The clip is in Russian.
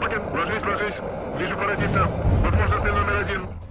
Пакет, ложись, ложись. Вижу паразита. Возможно, цель номер один.